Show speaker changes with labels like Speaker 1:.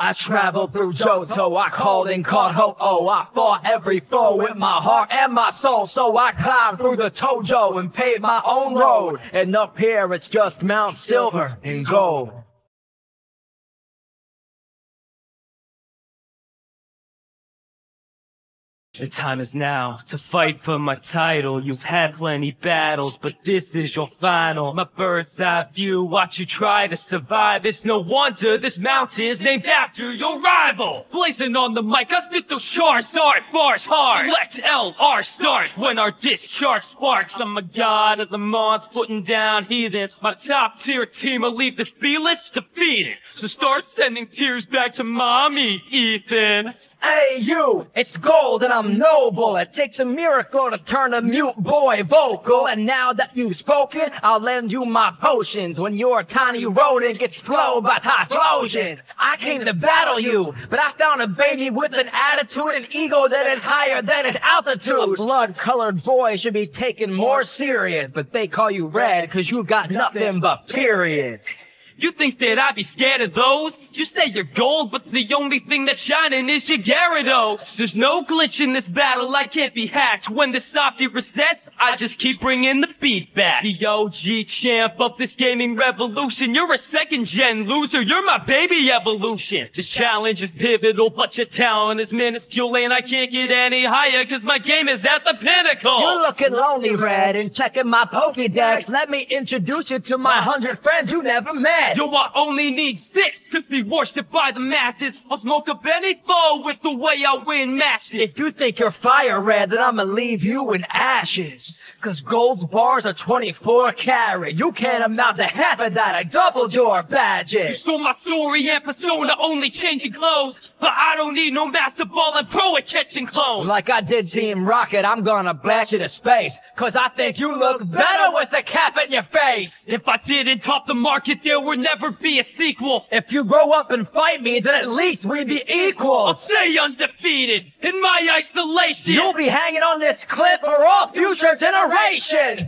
Speaker 1: I traveled through Johto, I called and caught Ho-Oh, I fought every foe with my heart and my soul, so I climbed through the Tohjo and paved my own road, and up here it's just Mount Silver and gold.
Speaker 2: The time is now to fight for my title. You've had plenty battles, but this is your final. My bird's eye view, watch you try to survive. It's no wonder this mountain is named after your rival. Blazing on the mic, I spit those shards hard, bars hard. Select L, R, start. When our discharge sparks, I'm a god of the mods, putting down heathens. My top tier team will leave this B-list defeated. So start sending tears back to mommy, Ethan.
Speaker 1: Hey you, it's gold and I'm noble. It takes a miracle to turn a mute boy vocal. And now that you've spoken, I'll lend you my potions. When your tiny rodent gets flowed by Typhlosion. I came to battle you, but I found a baby with an attitude and ego that is higher than its altitude. A blood-colored boy should be taken more serious, but they call you red cause you got nothing but periods.
Speaker 2: You think that I'd be scared of those? You say you're gold, but the only thing that's shining is your Gyarados. There's no glitch in this battle, I can't be hacked. When the softy resets, I just keep bringing the beat back. The OG champ of this gaming revolution. You're a second gen loser, you're my baby evolution. This challenge is pivotal, but your talent is minuscule and I can't get any higher cause my game is at the pinnacle.
Speaker 1: You're looking lonely, Red, and checking my Pokédex. Let me introduce you to my hundred friends you never met.
Speaker 2: Yo, I only need six to be worshipped by the masses. I'll smoke up any foe with the way I win matches.
Speaker 1: If you think you're fire red, then I'ma leave you in ashes. Cause gold's bars are 24 karat. You can't amount to half of that. I doubled your badges.
Speaker 2: You stole my story and persona, only changing clothes. But I don't need no master ball and pro at catching clones.
Speaker 1: Like I did Team Rocket, I'm gonna blast you to space. Cause I think you look better with a cap in your face.
Speaker 2: If I didn't top the market, there would never be a sequel.
Speaker 1: If you grow up and fight me, then at least we'd be
Speaker 2: equal.
Speaker 1: I'll
Speaker 2: stay undefeated in my isolation.
Speaker 1: You'll be hanging on this cliff for all future generations.